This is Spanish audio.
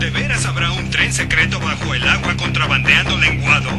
¿De veras habrá un tren secreto bajo el agua contrabandeando lenguado?